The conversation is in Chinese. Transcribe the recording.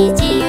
Chỉ